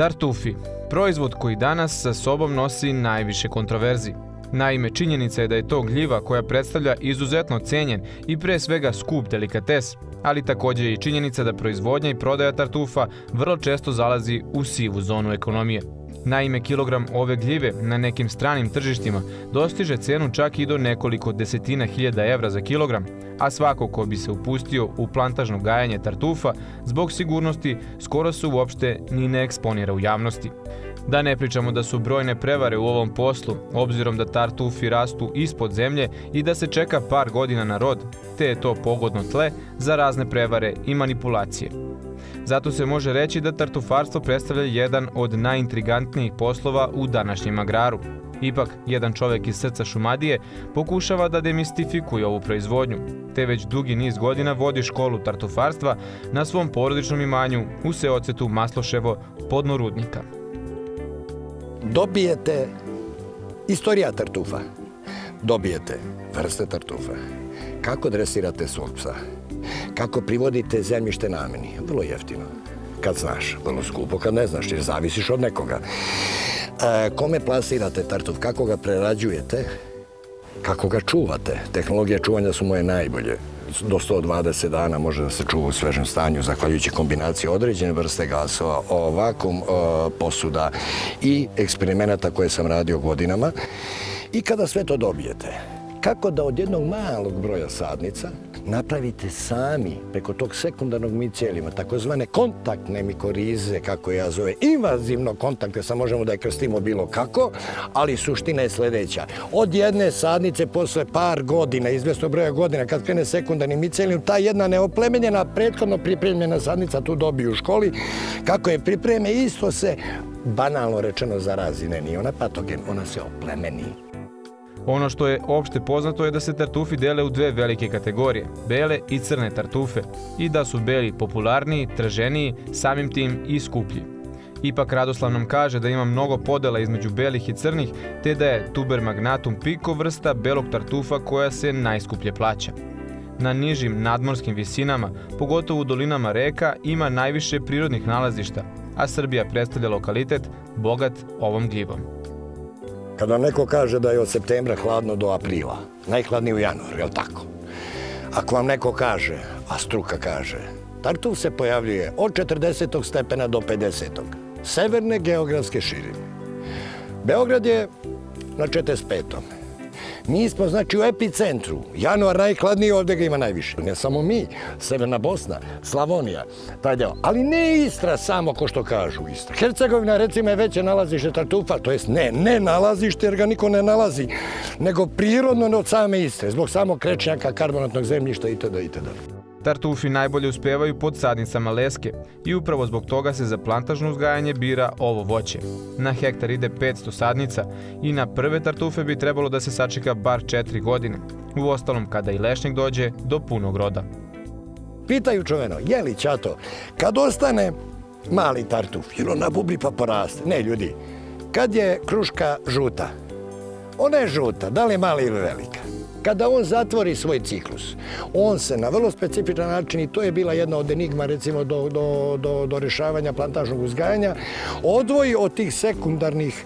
Tartufi, proizvod koji danas sa sobom nosi najviše kontroverzi. Naime, činjenica je da je to gljiva koja predstavlja izuzetno cenjen i pre svega skup delikates, ali takođe je i činjenica da proizvodnja i prodaja tartufa vrlo često zalazi u sivu zonu ekonomije. Naime, kilogram ove gljive na nekim stranim tržištima dostiže cenu čak i do nekoliko desetina hiljada evra za kilogram, a svako ko bi se upustio u plantažno gajanje tartufa zbog sigurnosti skoro se uopšte ni ne eksponira u javnosti. Da ne pričamo da su brojne prevare u ovom poslu, obzirom da tartufi rastu ispod zemlje i da se čeka par godina na rod, te je to pogodno tle za razne prevare i manipulacije. Zato se može reći da tartufarstvo predstavlja jedan od najintrigantnijih poslova u današnjem agraru. Ipak, jedan čovek iz srca Šumadije pokušava da demistifikuje ovu proizvodnju, te već dugi niz godina vodi školu tartufarstva na svom porodičnom imanju u seocetu Masloševo podnorudnika. Dobijete istorija tartufa, dobijete vrste tartufa, kako dresirate svog psa, kako privodite zemljište nameni, vrlo jeftino. Kad znaš, vrlo skupo, kad ne znaš, jer zavisiš od nekoga. E, kome plasirate tartuf, kako ga prerađujete, kako ga čuvate. Tehnologije čuvanja su moje najbolje. Do 120 dana može da se čuva u svežem stanju, zahvaljujući kombinaciji određene vrste gasova, ovakom e, posuda i eksperimenata koje sam radio godinama. I kada sve to dobijete, kako da od jednog malog broja sadnica napravite sami preko tog sekundarnog micelima, takozvane kontaktne mikorize, kako ja zove, invazivno kontakte, sa možemo da je krstimo bilo kako, ali suština je sledeća. Od jedne sadnice posle par godina, izvesno broja godina, kad krene sekundarni micelijum, ta jedna neoplemenjena, prethodno pripremljena sadnica tu dobiju u školi, kako je pripreme, isto se banalno rečeno zarazi, ne, nije ona patogen, ona se oplemeni. Ono što je opšte poznato je da se tartufi dele u dve velike kategorije, bele i crne tartufe, i da su beli popularniji, traženiji, samim tim i skuplji. Ipak Radoslav nam kaže da ima mnogo podela između belih i crnih, te da je tuber magnatum pico vrsta belog tartufa koja se najskuplje plaća. Na nižim nadmorskim visinama, pogotovo u dolinama reka, ima najviše prirodnih nalazišta, a Srbija predstavlja lokalitet bogat ovom gljivom. Kada neko kaže da je od septembra hladno do aprila, najhladniji u januar, je li tako? Ako vam neko kaže, a struka kaže, tartuf se pojavljuje od 40. stepena do 50. Severne geografske širine. Beograd je na 45. Mi smo, znači, u epicentru. Januar najhladniji, ovde ga ima najviše. Ne samo mi, Severna Bosna, Slavonija, taj deo. Ali ne Istra samo, ko što kažu Istra. Hercegovina, recimo, je veće nalazište tartufa, to jest ne, ne nalazište, jer ga niko ne nalazi, nego prirodno od same Istre, zbog samog krečnjaka, karbonatnog zemljišta itd. itd. Tartufi najbolje uspevaju pod sadnicama leske i upravo zbog toga se za plantažno uzgajanje bira ovo voće. Na hektar ide 500 sadnica i na prve tartufe bi trebalo da se sačeka bar 4 godine. U ostalom, kada i lešnik dođe do punog roda. Pitaju čoveno, je li čato, kad ostane mali tartuf, ili on nabubri pa poraste? Ne, ljudi, kad je kruška žuta, ona je žuta, da li je mala ili velika? Kada on zatvori svoj ciklus, on se na vrlo specifičan način, i to je bila jedna od enigma recimo do, do, do, do rešavanja plantažnog uzgajanja, odvoji od tih sekundarnih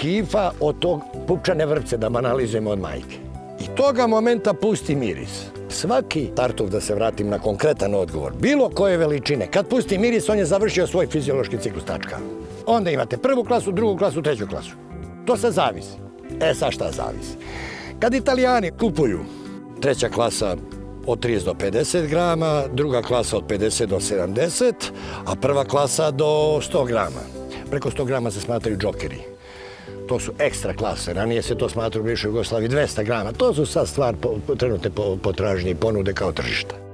hifa od tog pupčane vrpce da analizujemo od majke. I toga momenta pusti miris. Svaki tartuf, da se vratim na konkretan odgovor, bilo koje veličine, kad pusti miris, on je završio svoj fiziološki ciklus tačka. Onda imate prvu klasu, drugu klasu, treću klasu. To se zavisi. E sad šta zavisi? Kad italijani kupuju treća klasa od 30 do 50 grama, druga klasa od 50 do 70, a prva klasa do 100 grama. Preko 100 grama se smatraju džokeri. To su ekstra klase. Ranije se to smatraju u Jugoslaviji 200 grama. To su sad stvar trenutne potražnje i ponude kao tržišta.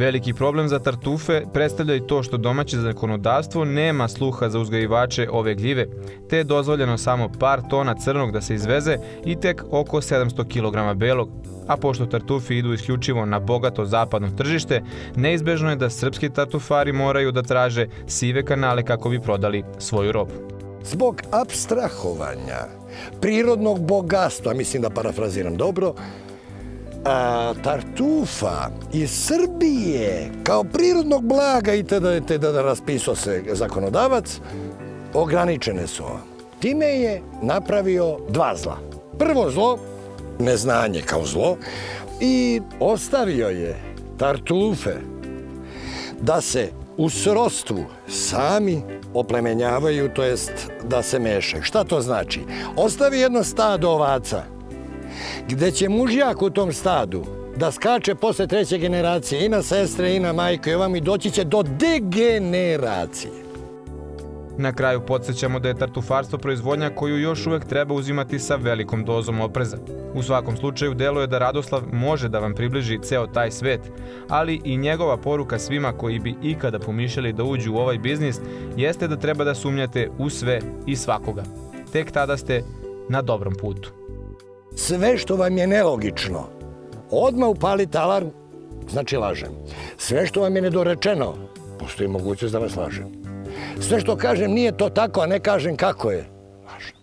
Veliki problem za tartufe predstavlja i to što domaće zakonodavstvo nema sluha za uzgajivače ove gljive, te je dozvoljeno samo par tona crnog da se izveze i tek oko 700 kg belog, a pošto tartufi idu isključivo na bogato zapadno tržište, neizbežno je da srpski tartufari moraju da traže sive kanale kako bi prodali svoju robu. Zbog abstrahovanja prirodnog bogatstva, mislim da parafraziram dobro, a, tartufa iz Srbije kao prirodnog blaga i tada, tada da raspisao se zakonodavac, ograničene su ovo. Time je napravio dva zla. Prvo zlo, neznanje kao zlo, i ostavio je tartufe da se u srostvu sami oplemenjavaju, to jest da se mešaju. Šta to znači? Ostavi jedno stado ovaca, gde će mužjak u tom stadu da skače posle treće generacije i na sestre i na majke i ovam i doći će do degeneracije. Na kraju podsjećamo da je tartufarstvo proizvodnja koju još uvek treba uzimati sa velikom dozom opreza. U svakom slučaju deluje da Radoslav može da vam približi ceo taj svet, ali i njegova poruka svima koji bi ikada pomišljali da uđu u ovaj biznis jeste da treba da sumnjate u sve i svakoga. Tek tada ste na dobrom putu. Sve što vam je nelogično, odmah upalite alarm, znači lažem. Sve što vam je nedorečeno, postoji mogućnost da vas lažem. Sve što kažem nije to tako, a ne kažem kako je. Lažem.